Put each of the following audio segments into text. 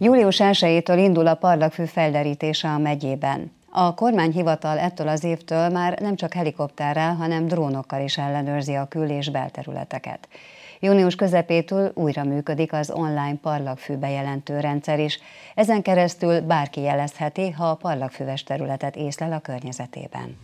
Július 1-től indul a parlagfű felderítése a megyében. A kormányhivatal ettől az évtől már nem csak helikopterrel, hanem drónokkal is ellenőrzi a kül- és belterületeket. Június közepétől újra működik az online parlagfű bejelentő rendszer is. Ezen keresztül bárki jelezheti, ha a parlagfüves területet észlel a környezetében.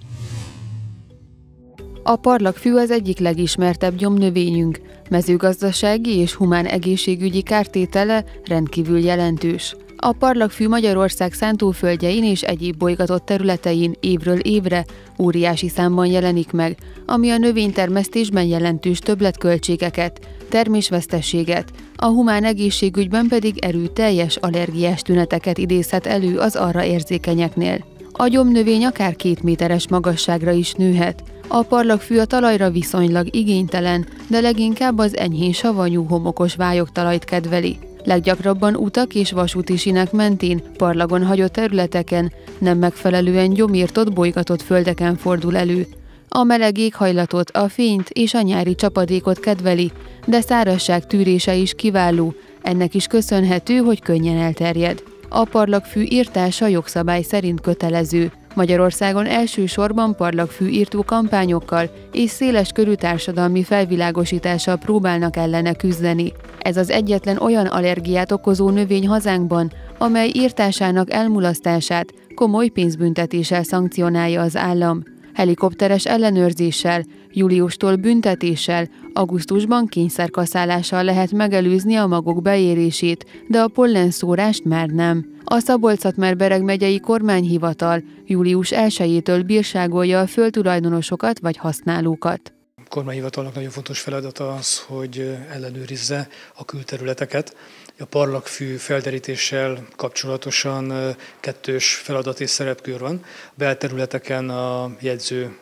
A parlagfű az egyik legismertebb gyomnövényünk, mezőgazdasági és humán egészségügyi kártétele rendkívül jelentős. A parlagfű Magyarország szántóföldjein és egyéb bolygatott területein évről évre óriási számban jelenik meg, ami a növénytermesztésben jelentős többletköltségeket, termésvesztességet, a humán egészségügyben pedig erőteljes allergiás tüneteket idézhet elő az arra érzékenyeknél. A gyomnövény akár két méteres magasságra is nőhet. A parlagfű a talajra viszonylag igénytelen, de leginkább az enyhén savanyú homokos vályogtalajt kedveli. Leggyakrabban utak és vasúti sinek mentén, parlagon hagyott területeken, nem megfelelően gyomírtott, bolygatott földeken fordul elő. A meleg éghajlatot, a fényt és a nyári csapadékot kedveli, de szárazság tűrése is kiváló, ennek is köszönhető, hogy könnyen elterjed. A parlagfű írtása jogszabály szerint kötelező. Magyarországon elsősorban parlagfű írtó kampányokkal és széles körű társadalmi felvilágosítással próbálnak ellene küzdeni. Ez az egyetlen olyan allergiát okozó növény hazánkban, amely írtásának elmulasztását komoly pénzbüntetéssel szankcionálja az állam. Helikopteres ellenőrzéssel, júliustól büntetéssel, augusztusban kényszerkaszálással lehet megelőzni a magok beérését, de a pollenszórást már nem. A szabolcs bereg megyei kormányhivatal július 1-től bírságolja a földtulajdonosokat vagy használókat kormányhivatalnak nagyon fontos feladata az, hogy ellenőrizze a külterületeket. A parlagfű felderítéssel kapcsolatosan kettős feladat és szerepkör van. A belterületeken a jegyző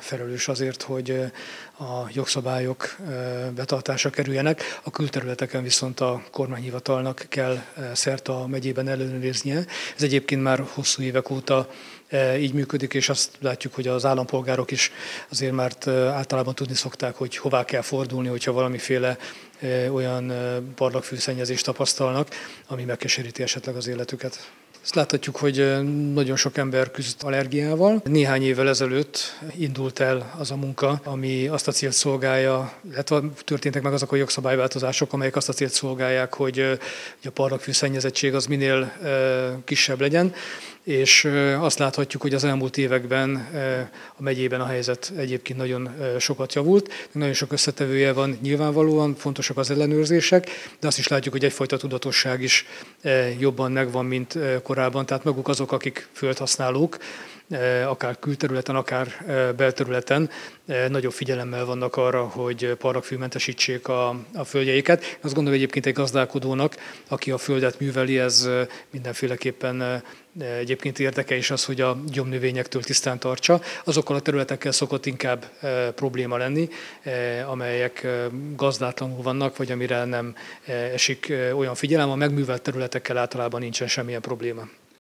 felelős azért, hogy a jogszabályok betartása kerüljenek. A külterületeken viszont a kormányhivatalnak kell szert a megyében ellenőriznie. Ez egyébként már hosszú évek óta így működik, és azt látjuk, hogy az állampolgárok is azért már általában tudni szokták, hogy hová kell fordulni, hogyha valamiféle olyan parlagfűszennyezést tapasztalnak, ami megkeseríti esetleg az életüket. Ezt láthatjuk, hogy nagyon sok ember küzd allergiával. Néhány évvel ezelőtt indult el az a munka, ami azt a célt szolgálja, illetve történtek meg azok a jogszabályváltozások, amelyek azt a célt szolgálják, hogy a parlagfű szennyezettség az minél kisebb legyen és azt láthatjuk, hogy az elmúlt években a megyében a helyzet egyébként nagyon sokat javult. Nagyon sok összetevője van nyilvánvalóan, fontosak az ellenőrzések, de azt is látjuk, hogy egyfajta tudatosság is jobban megvan, mint korábban. Tehát maguk azok, akik földhasználók, akár külterületen, akár belterületen nagyobb figyelemmel vannak arra, hogy paragfűmentesítsék a, a földjeiket. Azt gondolom egyébként egy gazdálkodónak, aki a földet műveli, ez mindenféleképpen egyébként érdeke is az, hogy a gyomnövényektől tisztán tartsa. Azokkal a területekkel szokott inkább probléma lenni, amelyek gazdátlanul vannak, vagy amire nem esik olyan figyelem. A megművelt területekkel általában nincsen semmilyen probléma.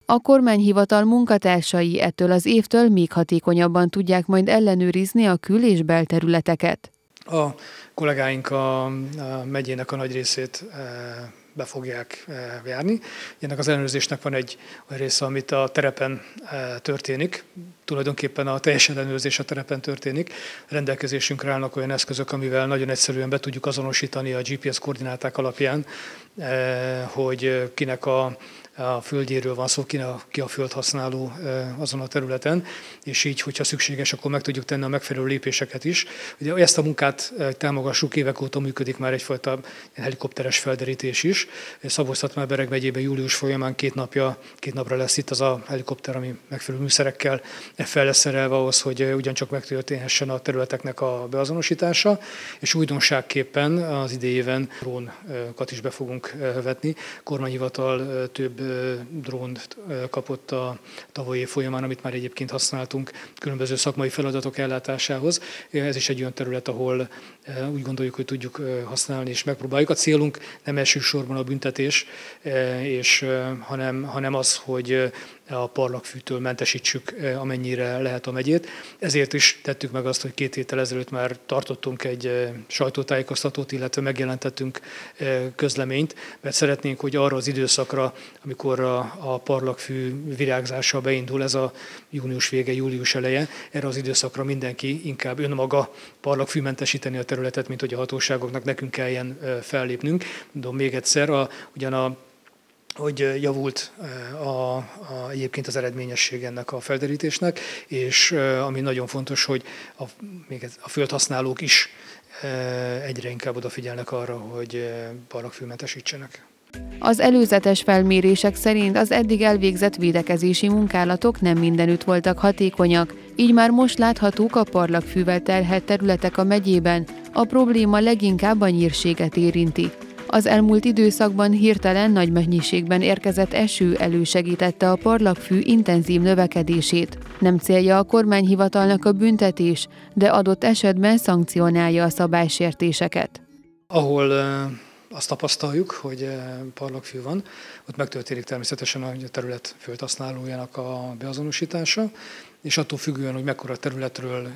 A kormányhivatal munkatársai ettől az évtől még hatékonyabban tudják majd ellenőrizni a kül- és belterületeket. A kollégáink a, megyének a nagy részét e, be fogják e, járni. Ennek az ellenőrzésnek van egy olyan része, amit a terepen e, történik. Tulajdonképpen a teljes ellenőrzés a terepen történik. Rendelkezésünkre állnak olyan eszközök, amivel nagyon egyszerűen be tudjuk azonosítani a GPS koordináták alapján, hogy kinek a a földjéről van szó, ki a, ki a földhasználó azon a területen, és így, hogyha szükséges, akkor meg tudjuk tenni a megfelelő lépéseket is. Ugye ezt a munkát támogassuk, évek óta működik már egyfajta helikopteres felderítés is. szabolcs bereg megyében július folyamán két, napja, két napra lesz itt az a helikopter, ami megfelelő műszerekkel fel lesz szerelve ahhoz, hogy ugyancsak megtörténhessen a területeknek a beazonosítása, és újdonságképpen az idejében drónkat is be fogunk vetni. Kormányhivatal több drónt kapott a tavalyi év folyamán, amit már egyébként használtunk különböző szakmai feladatok ellátásához. Ez is egy olyan terület, ahol úgy gondoljuk, hogy tudjuk használni és megpróbáljuk. A célunk nem elsősorban a büntetés, és, hanem, hanem az, hogy a parlagfűtől mentesítsük, amennyire lehet a megyét. Ezért is tettük meg azt, hogy két héttel ezelőtt már tartottunk egy sajtótájékoztatót, illetve megjelentettünk közleményt, mert szeretnénk, hogy arra az időszakra, amikor a, a parlagfű virágzása beindul, ez a június vége, július eleje, erre az időszakra mindenki inkább önmaga parlagfűmentesíteni a területet, mint hogy a hatóságoknak nekünk kelljen fellépnünk. Mondom még egyszer, a, ugyan a hogy javult a, a, egyébként az eredményesség ennek a felderítésnek, és ami nagyon fontos, hogy a, még a földhasználók is egyre inkább odafigyelnek arra, hogy barlangfűmentesítsenek. Az előzetes felmérések szerint az eddig elvégzett védekezési munkálatok nem mindenütt voltak hatékonyak, így már most láthatók a parlagfűvel terhelt területek a megyében, a probléma leginkább a nyírséget érinti. Az elmúlt időszakban hirtelen nagy mennyiségben érkezett eső elősegítette a parlagfű intenzív növekedését. Nem célja a kormányhivatalnak a büntetés, de adott esetben szankcionálja a szabálysértéseket. Ahol azt tapasztaljuk, hogy parlagfű van, ott megtörténik természetesen a terület földhasználójának a beazonosítása, és attól függően, hogy mekkora területről,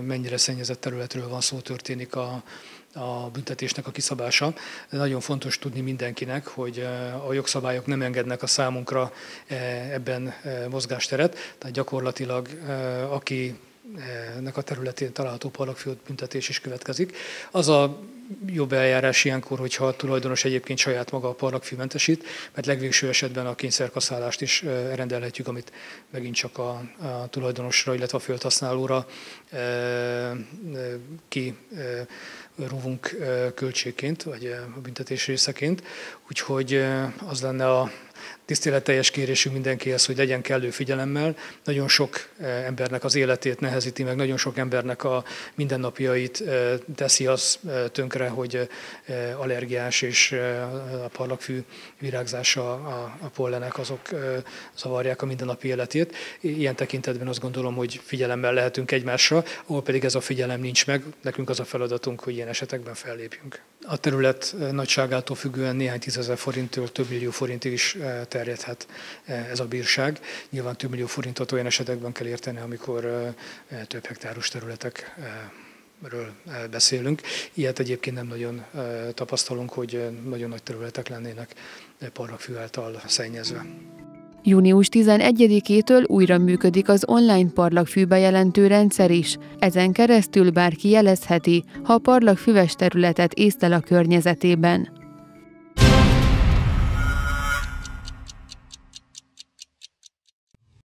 mennyire szennyezett területről van szó, történik a, a büntetésnek a kiszabása. De nagyon fontos tudni mindenkinek, hogy a jogszabályok nem engednek a számunkra ebben mozgásteret, tehát gyakorlatilag aki nek a területén található parlagföld büntetés is következik. Az a jobb eljárás ilyenkor, hogyha a tulajdonos egyébként saját maga a parlagfűmentesít, mert legvégső esetben a kényszerkaszálást is rendelhetjük, amit megint csak a, a tulajdonosra, illetve a földhasználóra e, e, ki e, rúvunk költségként, vagy a büntetés részeként. Úgyhogy az lenne a tiszteletteljes kérésünk mindenkihez, hogy legyen kellő figyelemmel. Nagyon sok eh, embernek az életét nehezíti meg, nagyon sok embernek a mindennapjait eh, teszi az eh, tönkre, hogy allergiás és a parlagfű virágzása, a pollenek azok zavarják a mindennapi életét. Ilyen tekintetben azt gondolom, hogy figyelemmel lehetünk egymásra, ahol pedig ez a figyelem nincs meg, nekünk az a feladatunk, hogy ilyen esetekben fellépjünk. A terület nagyságától függően néhány tízezer forinttől több millió forintig is terjedhet eh, ez a bírság. Nyilván több millió forintot olyan esetekben kell érteni, amikor eh, eh, több hektáros területek ről beszélünk. Ilyet egyébként nem nagyon tapasztalunk, hogy nagyon nagy területek lennének parlagfű által szennyezve. Június 11-től újra működik az online parlagfű bejelentő rendszer is. Ezen keresztül bárki jelezheti, ha parlagfüves területet észlel a környezetében.